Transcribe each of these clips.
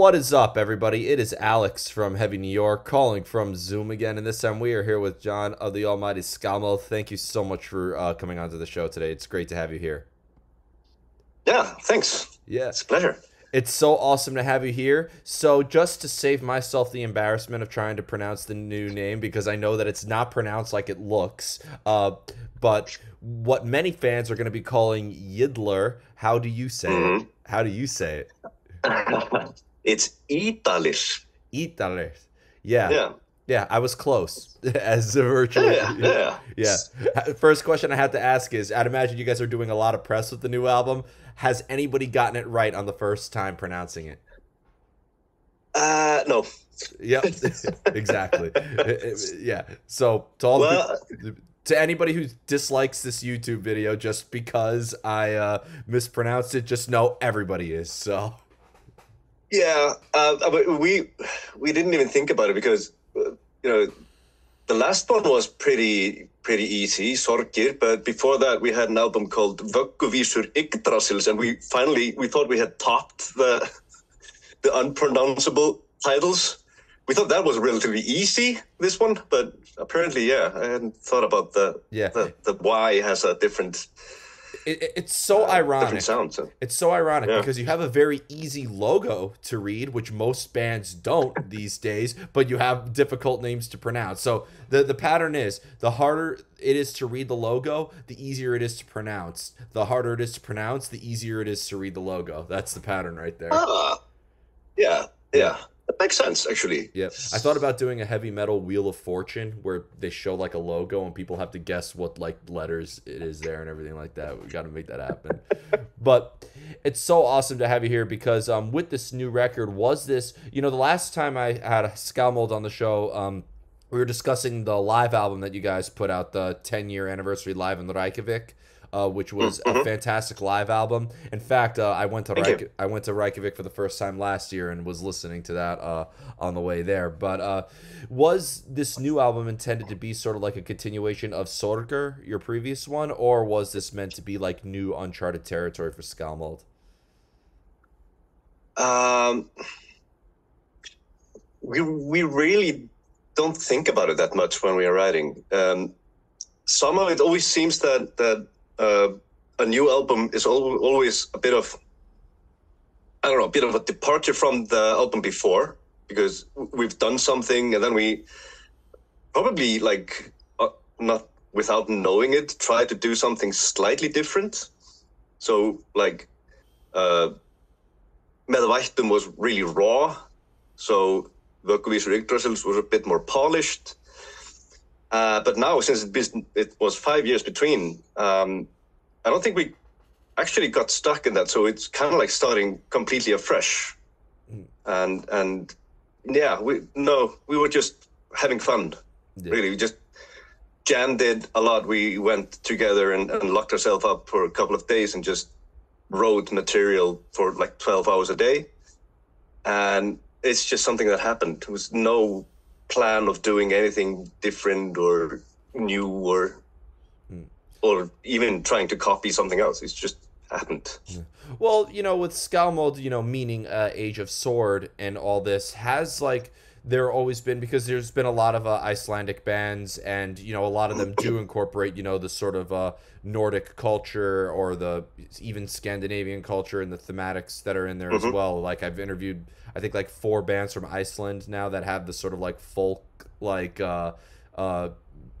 What is up, everybody? It is Alex from Heavy New York calling from Zoom again, and this time we are here with Jón of the Almighty Skálmöld. Thank you so much for uh, coming onto the show today. It's great to have you here. Yeah, thanks. Yeah, it's a pleasure. It's so awesome to have you here. So, just to save myself the embarrassment of trying to pronounce the new name, because I know that it's not pronounced like it looks, uh, but what many fans are going to be calling Yidler, how do you say mm-hmm. it? How do you say it? It's Ýdalir. Ýdalir. Yeah. Yeah. Yeah, I was close as a virtual. Yeah, yeah, yeah. First question I had to ask is: I'd imagine you guys are doing a lot of press with the new album. Has anybody gotten it right on the first time pronouncing it? Uh, no. Yep, exactly. yeah. So to all well, the, to anybody who dislikes this YouTube video just because I uh, mispronounced it, just know everybody is. So. Yeah, uh, uh we we didn't even think about it because uh, you know the last one was pretty pretty easy, Sorgir. But before that, we had an album called Vögguvísur Yggdrasils, and we finally we thought we had topped the the unpronounceable titles. We thought that was relatively easy. This one, but apparently, yeah, I hadn't thought about the yeah the, the Y has a different it, it's so uh, ironic. So. It's so ironic yeah. because you have a very easy logo to read, which most bands don't these days, but you have difficult names to pronounce. So the the pattern is the harder it is to read the logo, the easier it is to pronounce. The harder it is to pronounce, the easier it is to read the logo. That's the pattern right there. Uh, yeah, yeah. That makes sense, actually. Yeah, I thought about doing a heavy metal Wheel of Fortune where they show like a logo and people have to guess what like letters it is there and everything like that. We got to make that happen. but it's so awesome to have you here because um, with this new record, was this you know the last time I had a Skálmöld on the show, um, we were discussing the live album that you guys put out, the 10 year anniversary live in Reykjavik uh, which was mm-hmm. a fantastic live album. In fact, uh, I went to Reik- I went to Reykjavik for the first time last year and was listening to that uh, on the way there. But uh, was this new album intended to be sort of like a continuation of Sorgir, your previous one, or was this meant to be like new uncharted territory for Skálmöld? Um, we we really don't think about it that much when we are writing. Um, somehow it always seems that that uh, a new album is al- always a bit of I don't know, a bit of a departure from the album before because we've done something and then we probably like uh, not without knowing it try to do something slightly different. So like uh was really raw. So Vögguvísur Yggdrasils was a bit more polished. Uh, but now, since it, it, was five years between, um, I don't think we actually got stuck in that. So it's kind of like starting completely afresh. Mm. And and yeah, we no, we were just having fun. Yeah. Really, we just jammed it a lot. We went together and, and locked ourselves up for a couple of days and just wrote material for like 12 hours a day. And it's just something that happened. There was no plan of doing anything different or new or mm. or even trying to copy something else. It's just happened. Well, you know, with Skálmöld, you know, meaning uh, Age of Sword and all this has like there always been because there's been a lot of uh, Icelandic bands and you know a lot of them do incorporate you know the sort of uh, Nordic culture or the even Scandinavian culture and the thematics that are in there mm-hmm. as well. Like I've interviewed I think like four bands from Iceland now that have the sort of like folk like uh uh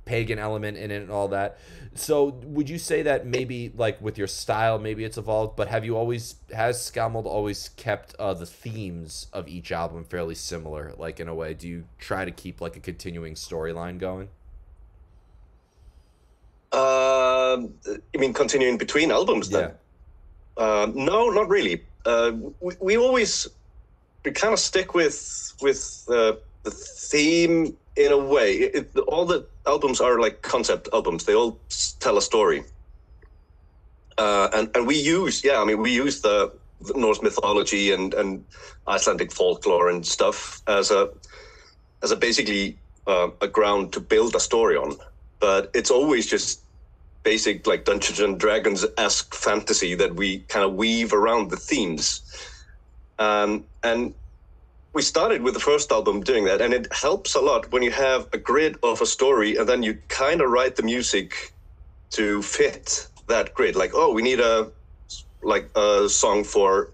pagan element in it and all that. So would you say that maybe like with your style maybe it's evolved, but have you always has Skálmöld always kept uh, the themes of each album fairly similar like in a way? Do you try to keep like a continuing storyline going? Uh, I mean continuing between albums then? Yeah. Uh, no, not really. Uh, we, we always we kind of stick with with uh, the theme in a way. It, all the albums are like concept albums. They all tell a story. Uh, and and we use yeah, I mean we use the, the Norse mythology and and Icelandic folklore and stuff as a as a basically uh, a ground to build a story on. But it's always just basic like Dungeons and Dragons esque fantasy that we kind of weave around the themes. Um, and we started with the first album doing that, and it helps a lot when you have a grid of a story, and then you kind of write the music to fit that grid. Like, oh, we need a like a song for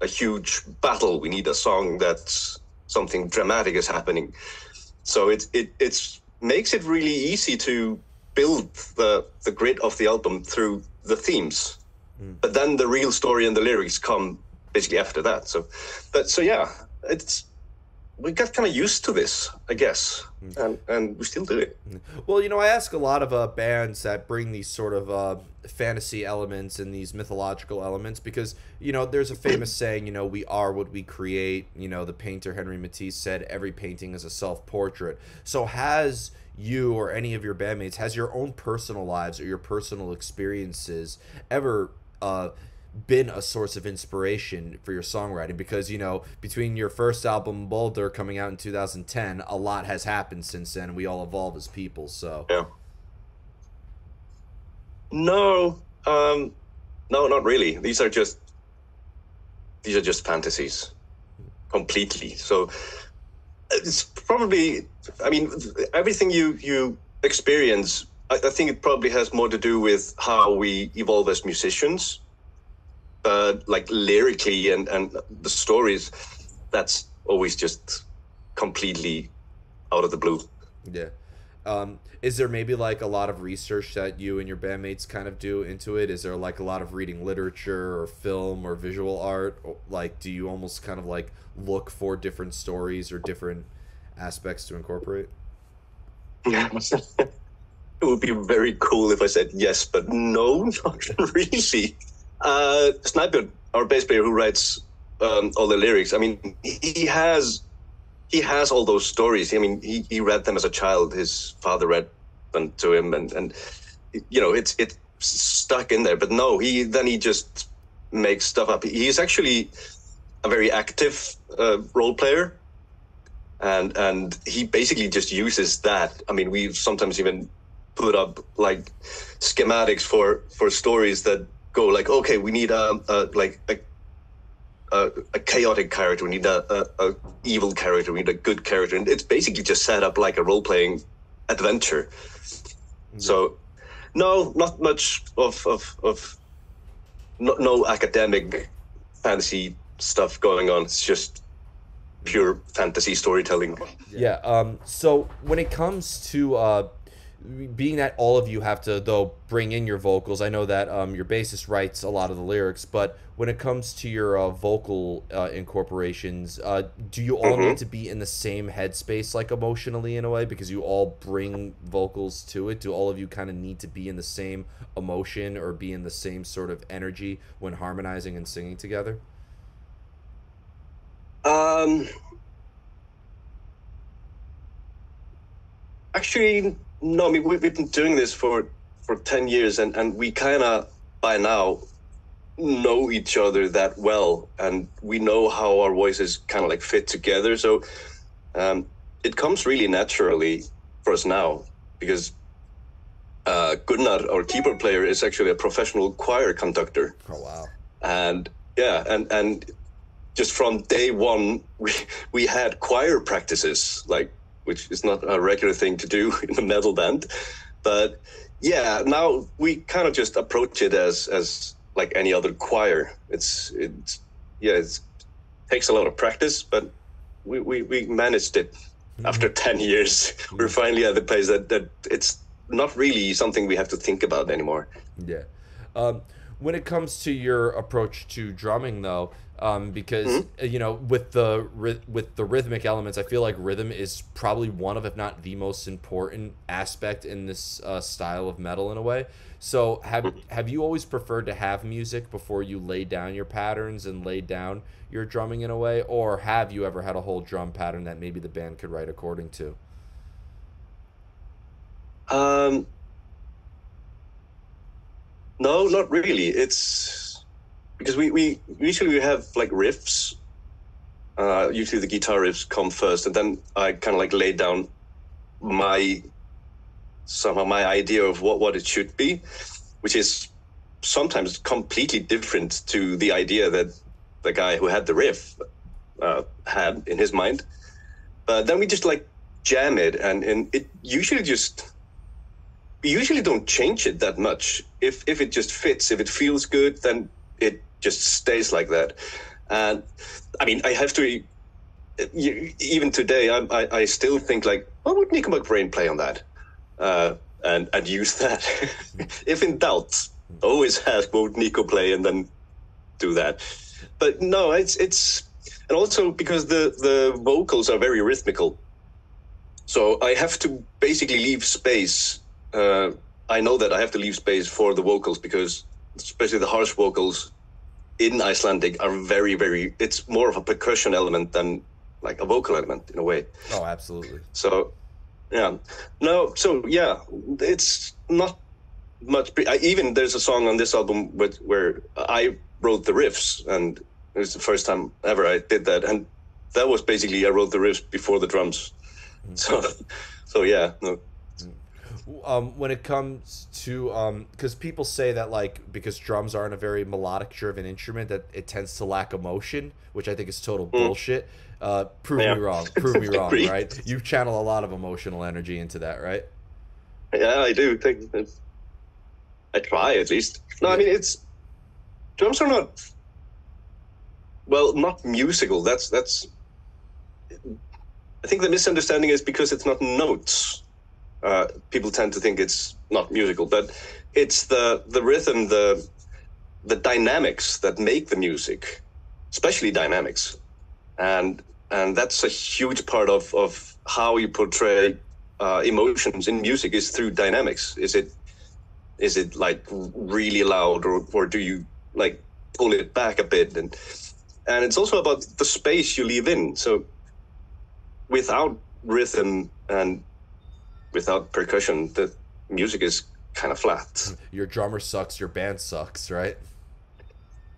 a huge battle. We need a song that's something dramatic is happening. So it it it's makes it really easy to build the the grid of the album through the themes. Mm. But then the real story and the lyrics come basically after that. So, but so yeah, it's we got kind of used to this, I guess, mm. and and we still do it. Mm. Well, you know, I ask a lot of uh, bands that bring these sort of uh, fantasy elements and these mythological elements because you know there's a famous saying, you know, we are what we create. You know, the painter Henri Matisse said every painting is a self portrait. So has you or any of your bandmates has your own personal lives or your personal experiences ever uh, been a source of inspiration for your songwriting because you know between your first album Baldur coming out in 2010 a lot has happened since then. We all evolve as people so. Yeah. No um no not really. These are just these are just fantasies. Completely. So it's probably i mean everything you you experience I, I think it probably has more to do with how we evolve as musicians uh, like lyrically and and the stories, that's always just completely out of the blue. Yeah. Um, is there maybe like a lot of research that you and your bandmates kind of do into it? Is there like a lot of reading literature or film or visual art? Like, do you almost kind of like look for different stories or different aspects to incorporate? it would be very cool if I said yes, but no, not really. Uh, Sniper, our bass player who writes um, all the lyrics, I mean, he has he has all those stories. I mean, he, he read them as a child. His father read them to him, and and you know, it's it's stuck in there. But no, he then he just makes stuff up. He's actually a very active uh, role player, and and he basically just uses that. I mean, we sometimes even put up like schematics for for stories that go like, okay, we need a, a like a, a, a, chaotic character, we need a, a, evil character, we need a good character, and it's basically just set up like a role playing adventure. Mm-hmm. So, no, not much of of of no, no academic fantasy stuff going on. It's just pure fantasy storytelling. Yeah. Um. So when it comes to uh being that all of you have to though bring in your vocals i know that um, your bassist writes a lot of the lyrics but when it comes to your uh, vocal uh, incorporations uh, do you all mm-hmm. need to be in the same headspace like emotionally in a way? Because you all bring vocals to it. Do all of you kind of need to be in the same emotion or be in the same sort of energy when harmonizing and singing together? Um actually no, I mean we've been doing this for for ten years, and and we kind of by now know each other that well, and we know how our voices kind of like fit together. So um, it comes really naturally for us now because uh, Gunnar, our keyboard player, is actually a professional choir conductor. Oh wow! And yeah, and and just from day one, we we had choir practices like which is not a regular thing to do in a metal band. But yeah, now we kind of just approach it as as like any other choir. It's it's yeah, it takes a lot of practice, but we we, we managed it mm-hmm. after 10 years. Mm-hmm. We're finally at the place that that it's not really something we have to think about anymore. Yeah. Um, when it comes to your approach to drumming though um, because mm-hmm. you know with the with the rhythmic elements i feel like rhythm is probably one of if not the most important aspect in this uh, style of metal in a way so have mm-hmm. have you always preferred to have music before you lay down your patterns and lay down your drumming in a way or have you ever had a whole drum pattern that maybe the band could write according to um no, not really. It's because we, we usually we have like riffs. Uh, usually the guitar riffs come first, and then I kind of like lay down my somehow my idea of what what it should be, which is sometimes completely different to the idea that the guy who had the riff uh, had in his mind. But then we just like jam it, and and it usually just we usually don't change it that much. If if it just fits, if it feels good, then it just stays like that. And I mean, I have to even today, I, I, I still think like, what would Nicko McBrain play on that? Uh, and and use that. if in doubt, always ask what would Nicko play, and then do that. But no, it's it's and also because the the vocals are very rhythmical, so I have to basically leave space. Uh, I know that I have to leave space for the vocals because especially the harsh vocals in Icelandic are very very. It's more of a percussion element than like a vocal element in a way. Oh, absolutely. So, yeah, no, so yeah, it's not much. I, even there's a song on this album with where I wrote the riffs, and it was the first time ever I did that, and that was basically I wrote the riffs before the drums. Mm-hmm. So, so yeah, no. Um, when it comes to because um, people say that like because drums aren't a very melodic driven instrument that it tends to lack emotion which i think is total mm. bullshit uh, prove yeah. me wrong. Prove me wrong. right? You channel a lot of emotional energy into that, right? Yeah, I do. Think I try at least. No, yeah. I mean it's drums are not well, not musical. That's that's. I think the misunderstanding is because it's not notes. Uh, people tend to think it's not musical, but it's the the rhythm, the the dynamics that make the music, especially dynamics, and and that's a huge part of of how you portray uh, emotions in music is through dynamics. Is it is it like really loud or or do you like pull it back a bit and and it's also about the space you leave in. So without rhythm and without percussion, the music is kind of flat. Your drummer sucks, your band sucks, right?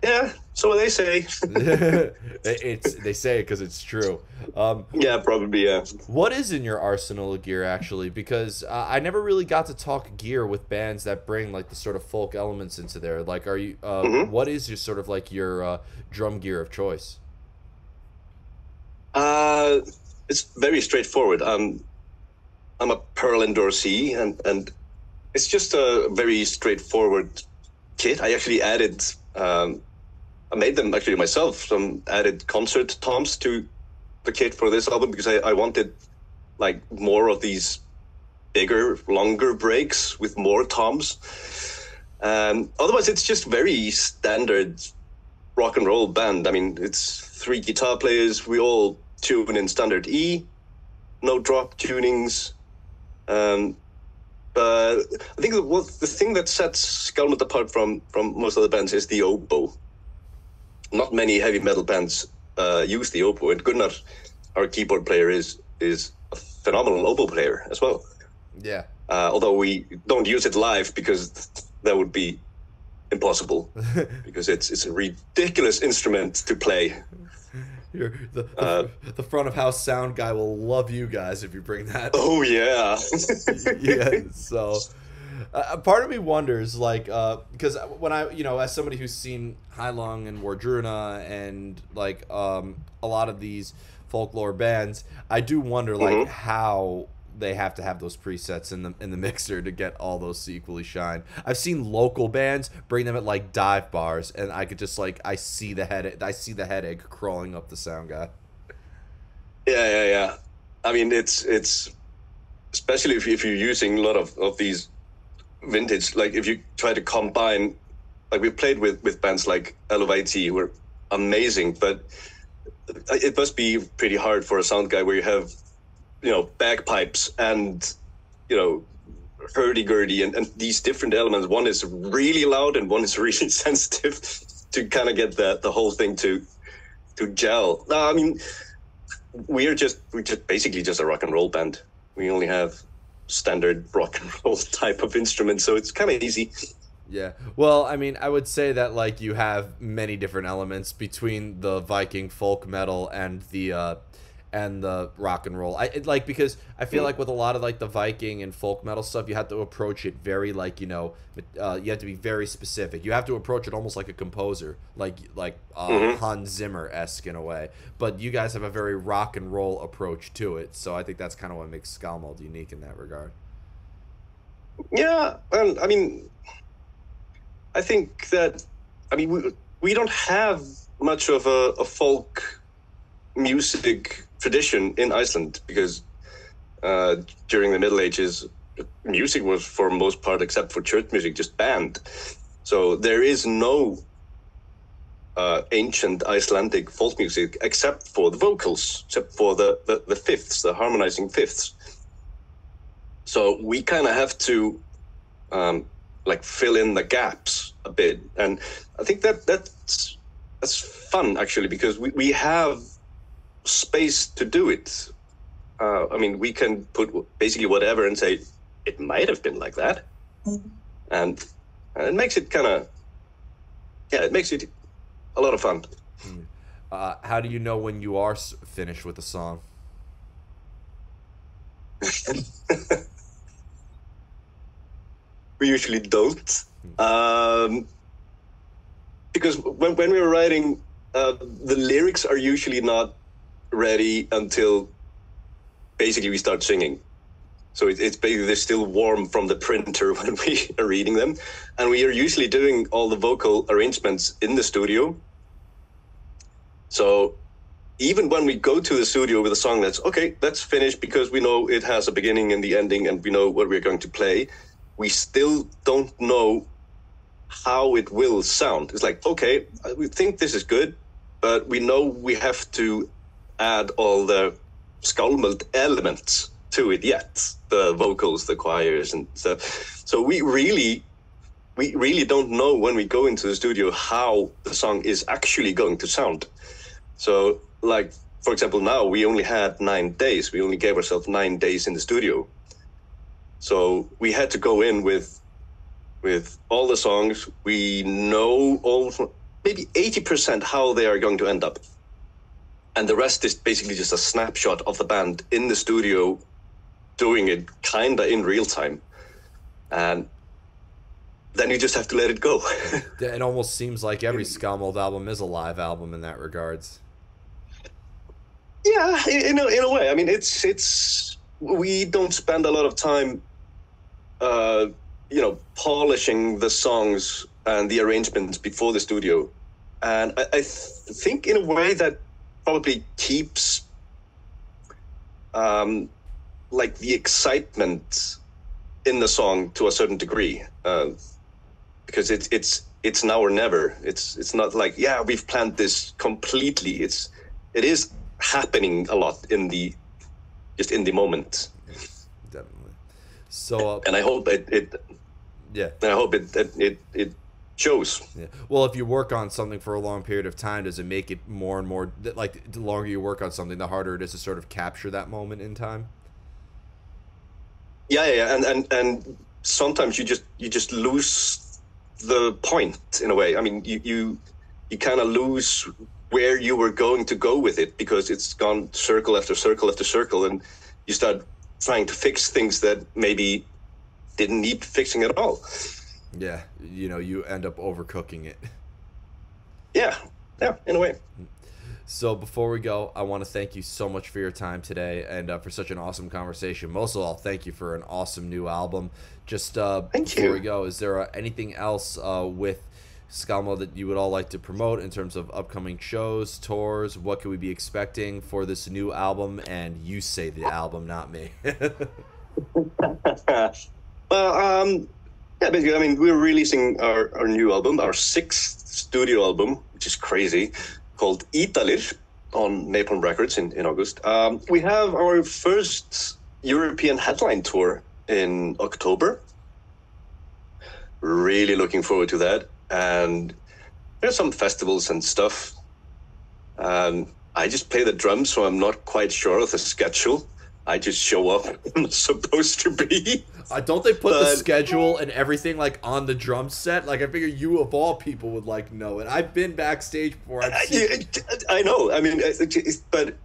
Yeah, so they say. it's they say it because it's true. Um, yeah, probably. Yeah. What is in your arsenal of gear actually? Because uh, I never really got to talk gear with bands that bring like the sort of folk elements into there. Like, are you? Uh, mm-hmm. what is your sort of like your uh, drum gear of choice? Uh, it's very straightforward. Um, I'm a Pearl Endure-C, and and it's just a very straightforward kit. I actually added. Um, I made them actually myself. Some added concert toms to the kit for this album because I, I wanted like more of these bigger, longer breaks with more toms. Um, otherwise, it's just very standard rock and roll band. I mean, it's three guitar players. We all tune in standard E, no drop tunings. Um, but I think the, the thing that sets Skálmöld apart from from most other bands is the oboe not many heavy metal bands uh, use the oboe, and Gunnar, our keyboard player, is is a phenomenal oboe player as well. Yeah. Uh, although we don't use it live because that would be impossible because it's it's a ridiculous instrument to play. You're, the, the, uh, the, front of house sound guy will love you guys if you bring that. Oh yeah. yeah. So uh, part of me wonders, like, because uh, when I, you know, as somebody who's seen Heilung and Wardruna and like um, a lot of these folklore bands, I do wonder, like, mm-hmm. how they have to have those presets in the in the mixer to get all those to equally shine. I've seen local bands bring them at like dive bars, and I could just like I see the head I see the headache crawling up the sound guy. Yeah, yeah, yeah. I mean, it's it's especially if, if you're using a lot of, of these vintage like if you try to combine like we played with with bands like Eluveitie who were amazing but it must be pretty hard for a sound guy where you have you know bagpipes and you know hurdy-gurdy and, and these different elements one is really loud and one is really sensitive to kind of get the the whole thing to to gel no i mean we're just we're just basically just a rock and roll band we only have standard rock and roll type of instruments so it's kind of easy. Yeah. Well, I mean, I would say that like you have many different elements between the Viking folk metal and the uh and the rock and roll. I it, like because I feel Mm. like with a lot of like the Viking and folk metal stuff, you have to approach it very like you know, uh, you have to be very specific. You have to approach it almost like a composer, like like uh, Mhm. Hans Zimmer esque in a way. But you guys have a very rock and roll approach to it, so I think that's kind of what makes Skálmöld unique in that regard. Yeah, and I mean, I think that I mean we we don't have much of a, a folk music tradition in Iceland because uh, during the Middle Ages, music was for most part, except for church music, just banned. So there is no uh, ancient Icelandic folk music except for the vocals, except for the, the, the fifths, the harmonizing fifths. So we kind of have to um, like fill in the gaps a bit, and I think that that's that's fun actually because we, we have space to do it. Uh, I mean, we can put basically whatever and say it might have been like that, and, and it makes it kind of yeah, it makes it a lot of fun. Uh, how do you know when you are finished with a song? we usually don't. Um, because when, when we were writing, uh, the lyrics are usually not ready until basically we start singing. So it, it's basically they're still warm from the printer when we are reading them, and we are usually doing all the vocal arrangements in the studio. So even when we go to the studio with a song that's okay, that's finished because we know it has a beginning and the ending, and we know what we're going to play. We still don't know how it will sound. It's like okay, we think this is good, but we know we have to add all the Skálmöld elements to it yet the vocals the choirs and stuff so we really we really don't know when we go into the studio how the song is actually going to sound. So like for example now we only had nine days. We only gave ourselves nine days in the studio. So we had to go in with with all the songs. We know all maybe 80% how they are going to end up and the rest is basically just a snapshot of the band in the studio doing it kind of in real time. And then you just have to let it go. It almost seems like every Skálmöld album is a live album in that regards. yeah in a, in a way. I mean it's it's we don't spend a lot of time uh you know polishing the songs and the arrangements before the studio. And i, I th- think in a way that probably keeps um like the excitement in the song to a certain degree uh, because it's it's it's now or never. It's it's not like yeah we've planned this completely. It's it is happening a lot in the just in the moment. Definitely. So uh, and i hope it, it yeah, and i hope it it it, it shows yeah. Well, if you work on something for a long period of time, does it make it more and more like the longer you work on something, the harder it is to sort of capture that moment in time? yeah yeah, yeah. and and and sometimes you just you just lose the point in a way i mean you you you kind of lose where you were going to go with it because it's gone circle after circle after circle and you start trying to fix things that maybe didn't need fixing at all Yeah, you know, you end up overcooking it. yeah yeah in a way So before we go, I want to thank you so much for your time today and uh, for such an awesome conversation. Most of all, thank you for an awesome new album. Just uh, Thank before you. we go, is there uh, anything else uh, with Skálmöld that you would all like to promote in terms of upcoming shows, tours? What can we be expecting for this new album? And you say the album, not me. well um yeah basically i mean we're releasing our, our new album our sixth studio album which is crazy called Ýdalir on napalm records in, in august. Um, we have our first european headline tour in october. Really looking forward to that. And there's some festivals and stuff. Um, i just play the drums so i'm not quite sure of the schedule i just show up i'm supposed to be uh, don't they put the schedule and everything like on the drum set? Like I figure you of all people would like know it. I've been backstage before. I've seen I, I know. I mean, but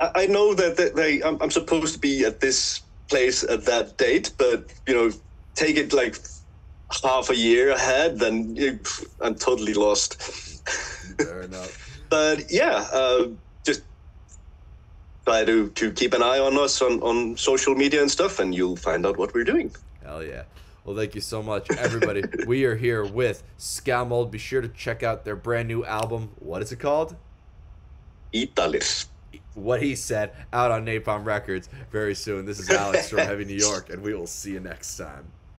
I, I know that they, I'm, I'm supposed to be at this place at that date, but you know, take it like half a year ahead, then I'm totally lost. Fair enough. but yeah, uh, just try to to keep an eye on us on on social media and stuff, and you'll find out what we're doing. Hell yeah. Well, thank you so much, everybody. we are here with Skálmöld. Be sure to check out their brand new album. What is it called? Ýdalir. What he said out on Napalm Records very soon. This is Alex from Heavy New York, and we will see you next time.